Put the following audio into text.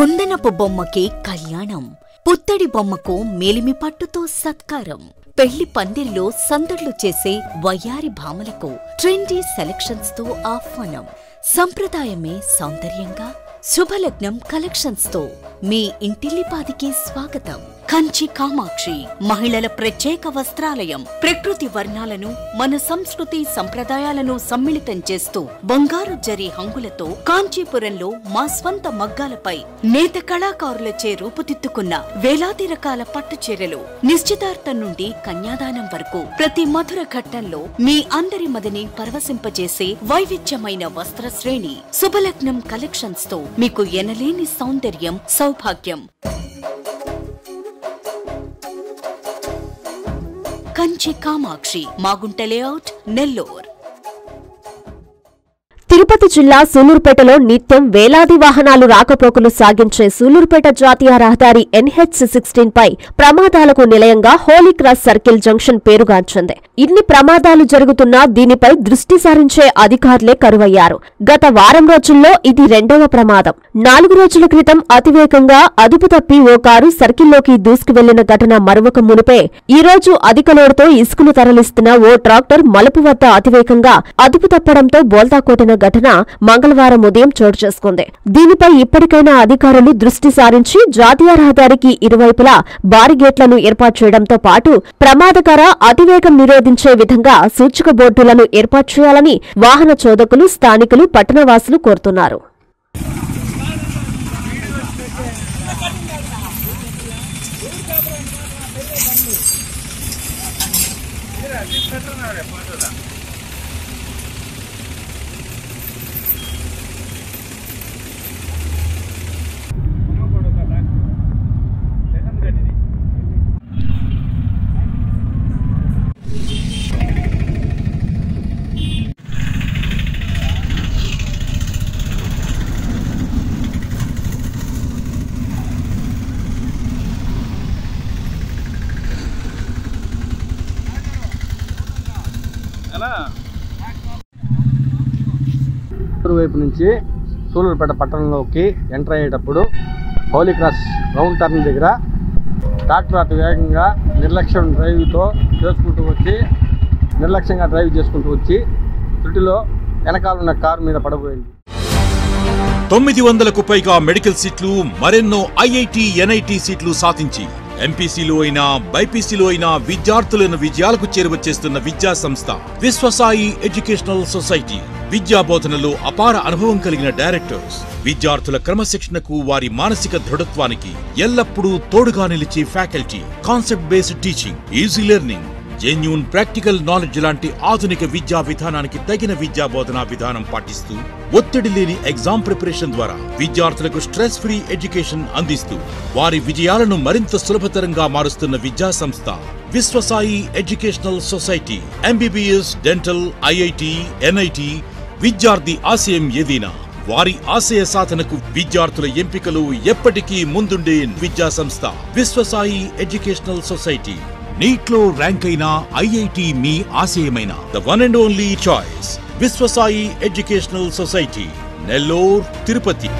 కుందనపు బొమ్మకి కళ్యాణం. పుత్తడి బొమ్మకు మేలిమి పట్టుతో సత్కారం. పెళ్ళి పందిరిలో సందడ్లు చేసే వయ్యారి భామలకు ట్రెండీ సెలక్షన్స్తో ఆహ్వానం. సంప్రదాయమే సౌందర్యంగా శుభలగ్నం కలెక్షన్స్తో మీ ఇంటిల్లిపాదికి స్వాగతం. కంచి కామాక్షి మహిళల ప్రత్యేక వస్త్రాలయం ప్రకృతి వర్ణాలను మన సంస్కృతి సంప్రదాయాలను సమ్మిళితం చేస్తూ బంగారు జరి హంగులతో కాంచీపురంలో మా స్వంత మగ్గాలపై నేత కళాకారులచే రూపుదిద్దుకున్న వేలాది రకాల పట్టు చీరలు నిశ్చితార్థం నుండి కన్యాదానం వరకు ప్రతి మధుర ఘట్టంలో మీ అందరి మదిని పరవశింపజేసే వైవిధ్యమైన వస్త్ర శ్రేణి శుభలగ్నం కలెక్షన్స్తో మీకు ఎనలేని సౌందర్యం సౌభాగ్యం. కంచి కామాక్షి మాగుంట లేఅవుట్ నెల్లూరు. తిరుపతి జిల్లా సూలూరుపేటలో నిత్యం వేలాది వాహనాలు రాకపోకలు సాగించే సూలూరుపేట జాతీయ రహదారి ఎన్హెచ్ సిక్స్టీన్ పై ప్రమాదాలకు నిలయంగా హోలీ క్రాస్ సర్కిల్ జంక్షన్ పేరుగాంచింది. ఇన్ని ప్రమాదాలు జరుగుతున్నా దీనిపై దృష్టి సారించే అధికారులే కరువయ్యారు. గత వారం రోజుల్లో ఇది రెండవ ప్రమాదం. నాలుగు రోజుల క్రితం అతివేగంగా అదుపు తప్పి ఓ కారు సర్కిల్లోకి దూసుకువెళ్ళిన ఘటన మరొక మునిపే. ఈ రోజు అధిక లోడుతో ఇసుకను తరలిస్తున్న ఓ ట్రాక్టర్ మలుపు వద్ద అతివేగంగా అదుపు తప్పడంతో బోల్తా కొట్టిన ఘటన మంగళవారం ఉదయం చోటు చేసుకుంది. దీనిపై ఇప్పటికైనా అధికారులు దృష్టి సారించి జాతీయ రహదారికి ఇరువైపులా బారిగేట్లను ఏర్పాటు చేయడంతో పాటు ప్రమాదకర అతివేగం నిరోధించే విధంగా సూచిక బోర్డులను ఏర్పాటు చేయాలని వాహన చోదకులు స్థానికులు పట్టణవాసులు కోరుతున్నారు. ఉత్తర వైపు నుంచి సూలూరుపేట పట్టణంలోకి ఎంటర్ అయ్యేటప్పుడు హోలీ క్రాస్ రౌండ్ టర్న్ దగ్గర ట్రాక్టర్ అటు వేగంగా నిర్లక్ష్యం డ్రైవ్తో చేసుకుంటూ వచ్చి నిర్లక్ష్యంగా డ్రైవ్ చేసుకుంటూ వచ్చి త్రుటిలో వెనకాలన్న కారు మీద పడబోయింది. తొమ్మిది వందలకు పైగా మెడికల్ సీట్లు మరెన్నో ఐఐటి ఎన్ఐటి సీట్లు సాధించి ఎంపీసీలో అయినా బైపీసీలో అయినా విద్యార్థులను విజయాలకు చేరువ చేస్తున్న విద్యా సంస్థ విశ్వసాయి ఎడ్యుకేషనల్ సొసైటీ. విద్యా బోధనలో అపార అనుభవం కలిగిన డైరెక్టర్స్ విద్యార్థుల క్రమశిక్షణకు వారి మానసిక దృఢత్వానికి ఎల్లప్పుడూ తోడుగా నిలిచే faculty concept based teaching easy learning genuine practical knowledge లాంటి ఆధునిక విద్యా విధానానికి తగిన విద్యా బోధనా విధానం పాటిస్తూ ఒత్తిడి లేని ఎగ్జామ్ ప్రిపరేషన్ ద్వారా విద్యార్థులకు స్ట్రెస్ ఫ్రీ ఎడ్యుకేషన్ అందిస్తూ వారి విజయాలను మరింత సులభతరంగా మారుస్తున్న విద్యా సంస్థ Viswasai Educational Society MBBS dental IIT NIT విద్యార్థి ఆశయం ఏదైనా? వారి ఆశయ సాధనకు విద్యార్థుల ఎంపికలు ఎప్పటికీ ముందుండే విద్యా సంస్థ విశ్వసాయి ఎడ్యుకేషనల్ సొసైటీ. నీట్లో ర్యాంక్ అయిన ఐఐటి మీ ఆశయమైన? The one and only choice Viswasai Educational Society Nellore Tirupati.